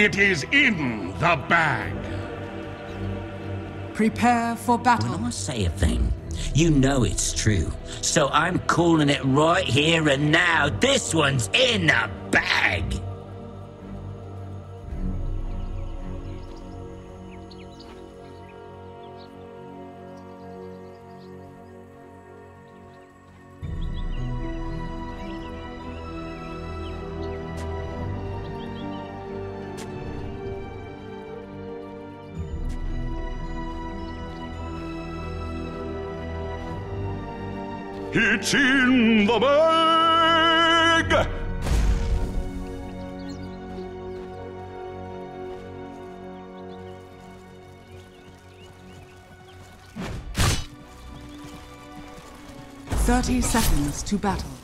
It is in the bag. Prepare for battle. When I say a thing, you know it's true. So I'm calling it right here and now. This one's in the bag. It's in the bag! Thirty seconds to battle.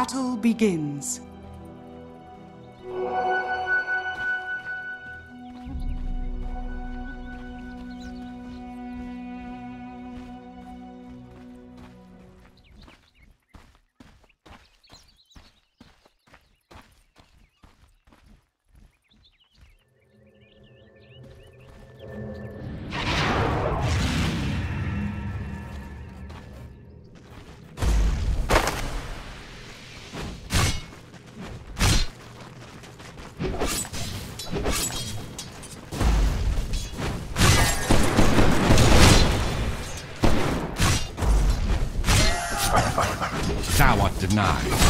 Battle begins. Denied.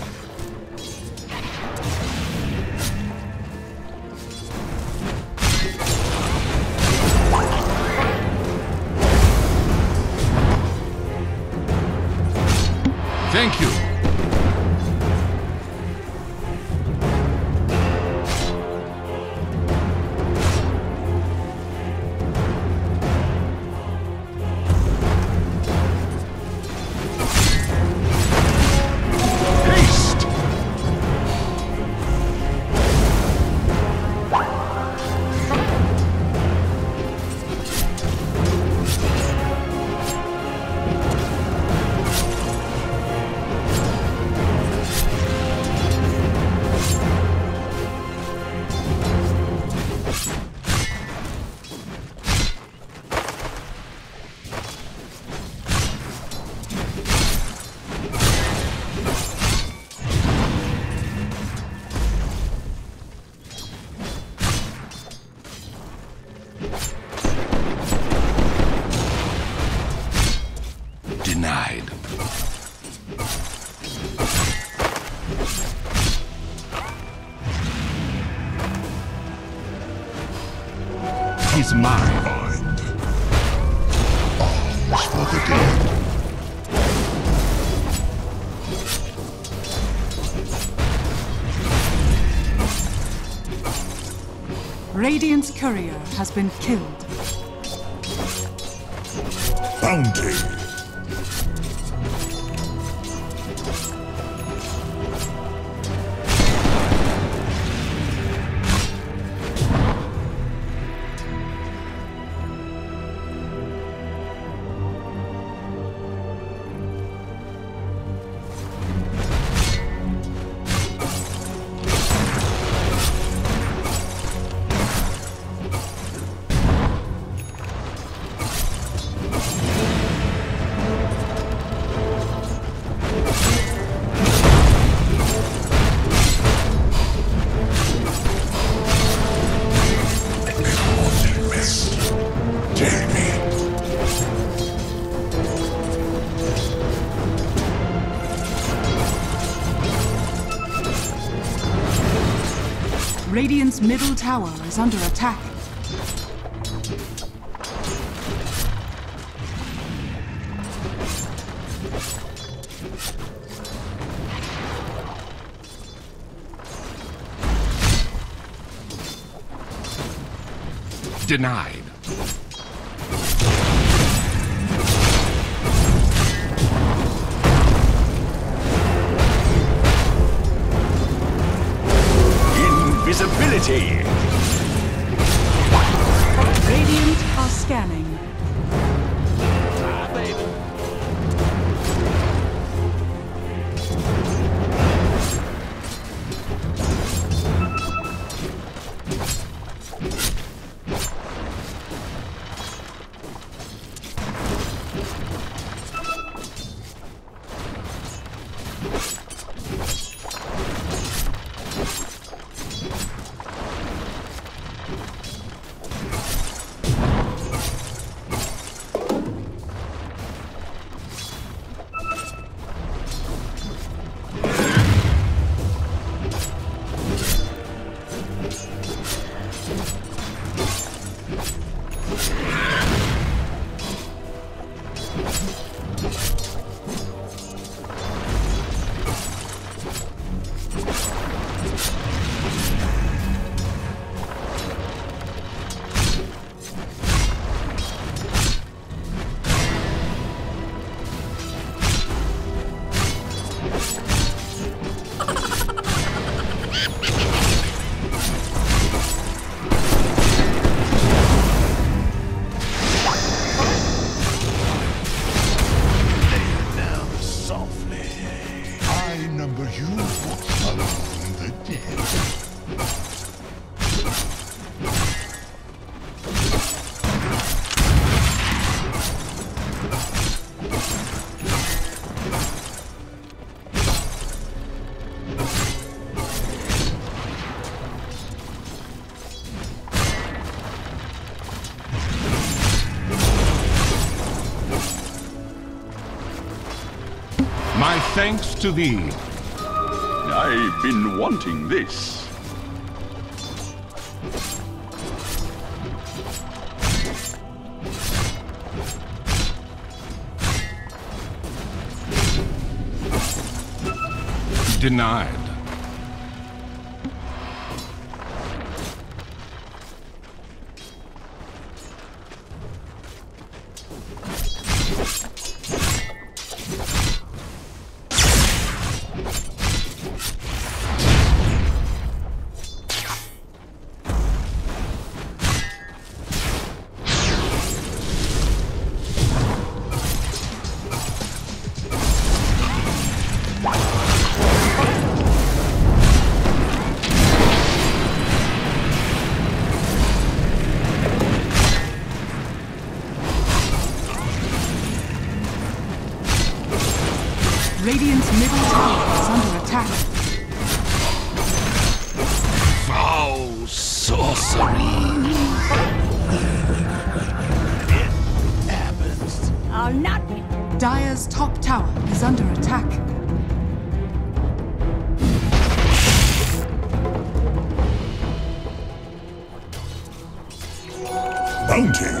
He's mine. Mind. Arms for the dead. Radiant's courier has been killed. Bounty. Tower is under attack. Denied. Scanning. Thanks to thee. I've been wanting this. Denied. Radiant's middle tower is under attack. Foul sorcery. I'll not be. Dire's top tower is under attack. Bounty.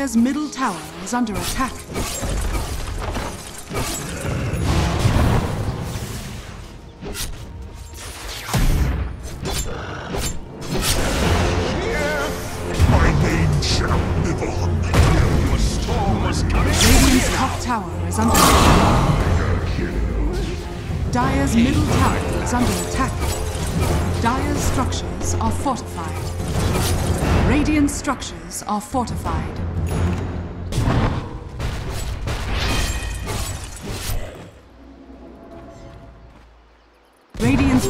Dire's middle tower is under attack. Dire's middle tower is under attack. Dire's structures are fortified. Radiant structures are fortified.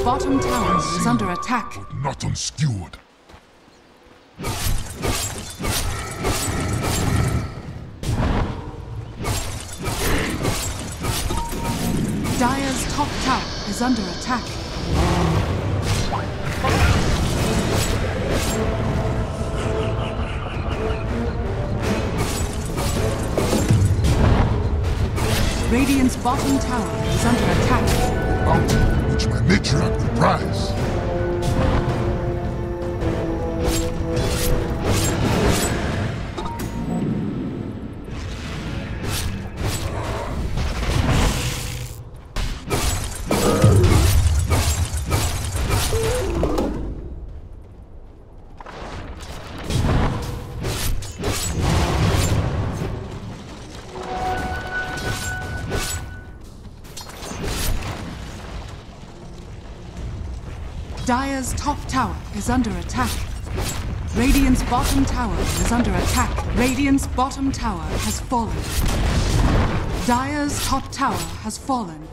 Bottom tower is under attack. But Not unskewered. Dire's top tower is under attack. Radiant's bottom tower is under attack. Bounty my matriarch will prize. Dire's top tower is under attack. Radiant's bottom tower is under attack. Radiant's bottom tower has fallen. Dire's top tower has fallen.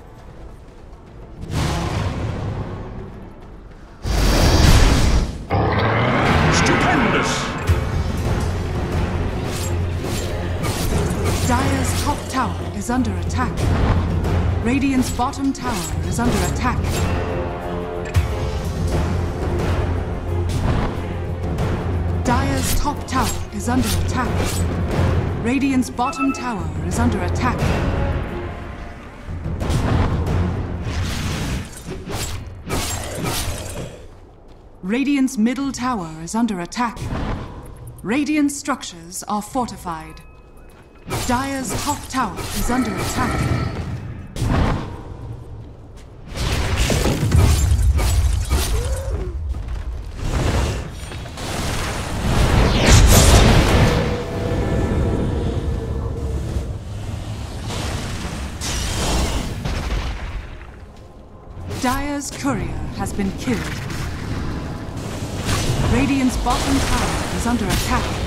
Stupendous. Dire's top tower is under attack. Radiant's bottom tower is under attack. Dire's top tower is under attack. Radiant's bottom tower is under attack. Radiant's middle tower is under attack. Radiant structures are fortified. Dire's top tower is under attack. Dire's courier has been killed. Radiant's bottom tower is under attack.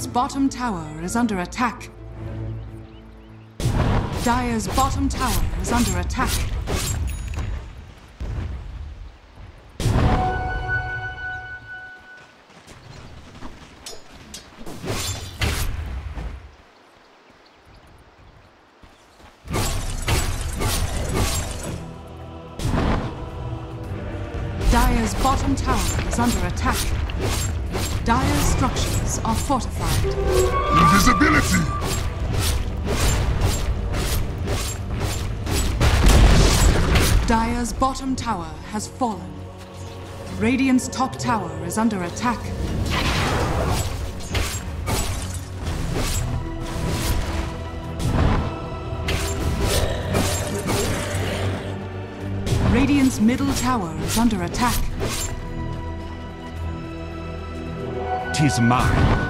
Radiant's bottom tower is under attack. Dire's bottom tower is under attack. Dire's bottom tower is under attack. Dire's structures are fortified. Dire's bottom tower has fallen. Radiant's top tower is under attack. Radiant's middle tower is under attack. Tis mine.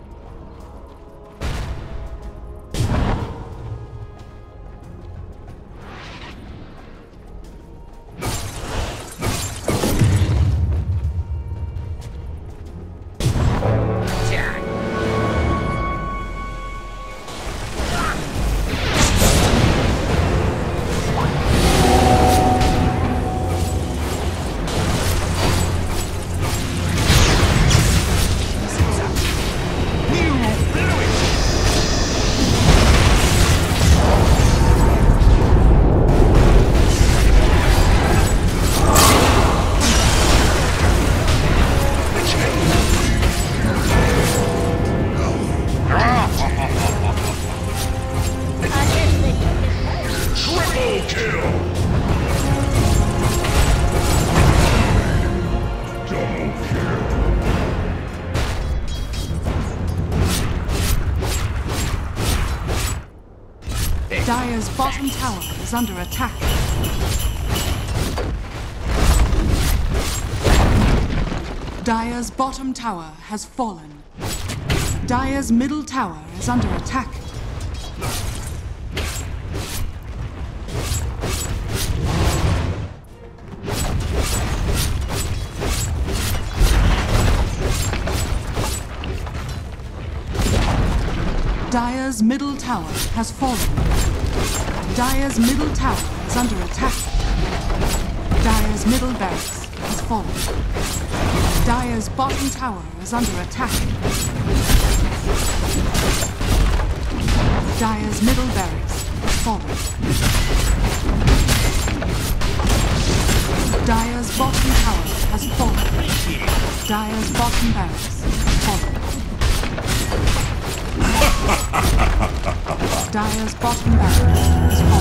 Dire's bottom tower has fallen. Dire's middle tower is under attack. Dire's middle tower has fallen. Dire's middle tower is under attack. Dire's middle barracks has fallen. Dire's bottom tower is under attack. Dire's middle barracks has fallen. Dire's bottom tower has fallen. Dire's bottom barracks has fallen. Dire's bottom barracks has fallen.